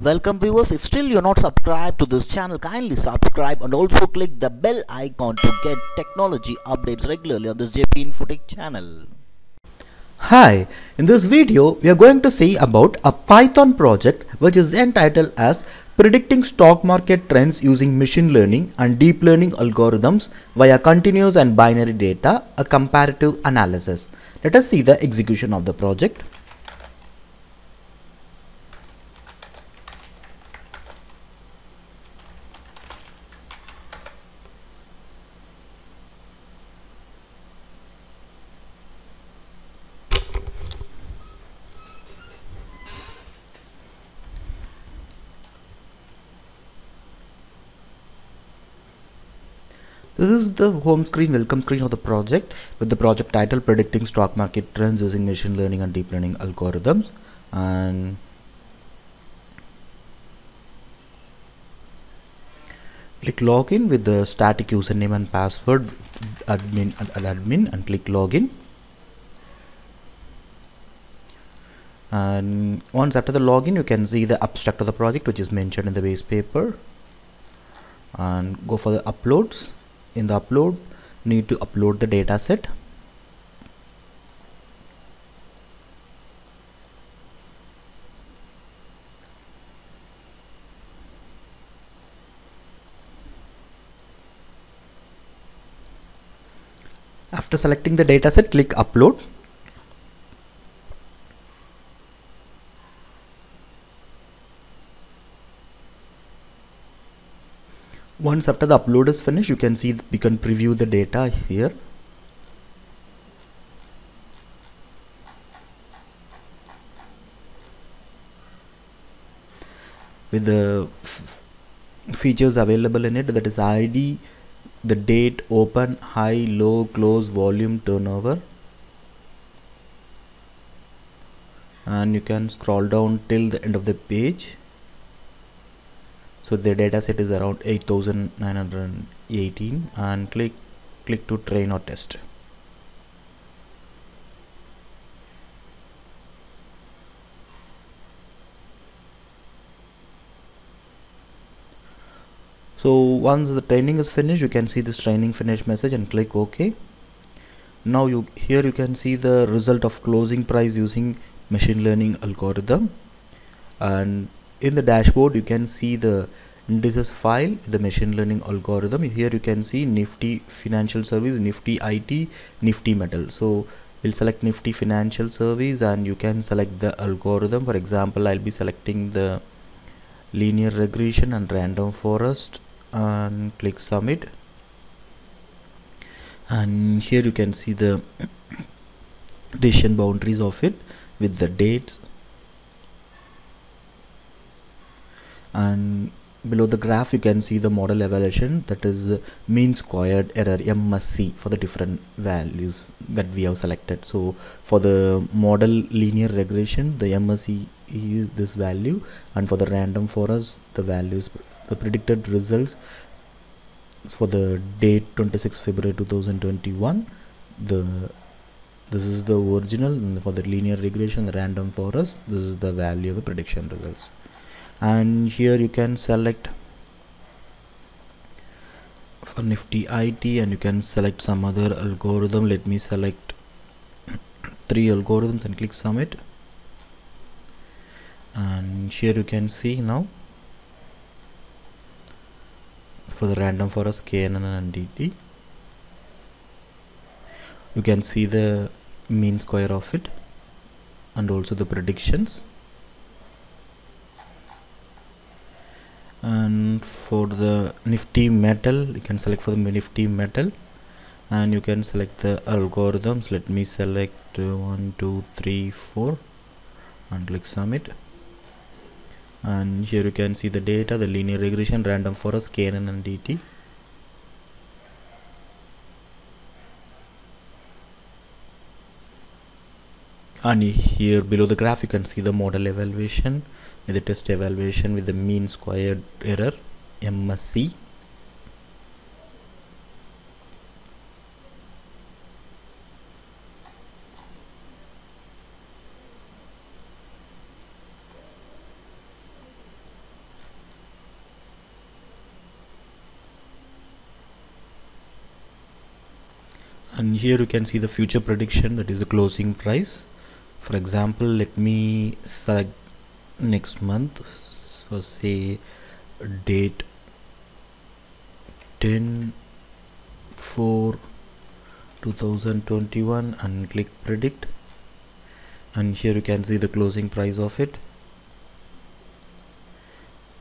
Welcome viewers, if still you're not subscribed to this channel, kindly subscribe and also click the bell icon to get technology updates regularly on this JP Infotech channel. Hi, in this video we are going to see about a Python project which is entitled as Predicting Stock Market Trends Using Machine Learning and Deep Learning Algorithms via Continuous and Binary Data, a Comparative Analysis. Let us see the execution of the project. This is the home screen welcome screen of the project with the project title predicting stock market trends using machine learning and deep learning algorithms. And click login with the static username and password admin and admin and click login. And once after the login you can see the abstract of the project which is mentioned in the base paper. And go for the uploads in the upload need to upload the data set. After selecting the dataset click upload once after the upload is finished you can see we can preview the data here. With the features available in it that is id the date open high low close volume turnover. And you can scroll down till the end of the page so the data set is around 8918 and click click to train or test. So once the training is finished you can see this training finished message and click ok. Now you here you can see the result of closing price using machine learning algorithm. And in the dashboard you can see the indices file the machine learning algorithm. Here you can see nifty financial service nifty it nifty metal. So we'll select nifty financial service and you can select the algorithm. For example i'll be selecting the linear regression and random forest and click submit. And here you can see the decision boundaries of it with the dates and below the graph you can see the model evaluation that is mean squared error MSE for the different values that we have selected. So for the model linear regression the MSE is this value and for the random forest the values the predicted results for the date 26 February 2021 the this is the original and for the linear regression the random forest this is the value of the prediction results and here you can select for nifty it and you can select some other algorithm. Let me select three algorithms and click submit. And here you can see now for the random forest knn and dt you can see the mean square of it and also the predictions and for the nifty metal you can select for the nifty metal. And you can select the algorithms. Let me select uh, one two three four and click submit. And here you can see the data the linear regression random forest knn and dt and here below the graph you can see the model evaluation with the test evaluation with the mean squared error MSE and here you can see the future prediction that is the closing price for example let me select next month so say date 10 4 2021 and click predict. And here you can see the closing price of it.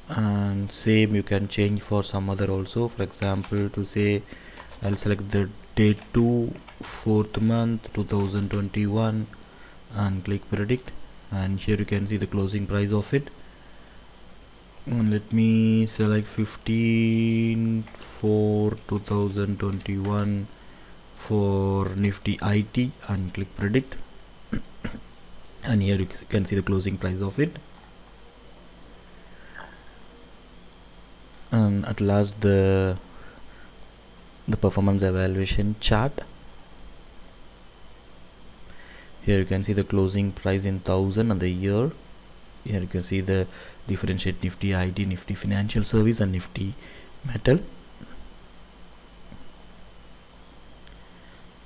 And same you can change for some other also. For example to say I'll select the date 2 4th month 2021 and click predict and here you can see the closing price of it. And let me select 15 for 2021 for nifty IT and click predict. And here you can see the closing price of it. And at last the the performance evaluation chart here you can see the closing price in thousand and the year. Here you can see the differentiate nifty IT nifty financial service and nifty metal.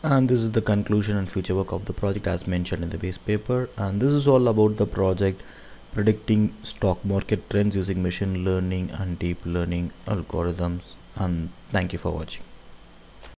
And this is the conclusion and future work of the project as mentioned in the base paper. And this is all about the project predicting stock market trends using machine learning and deep learning algorithms. And thank you for watching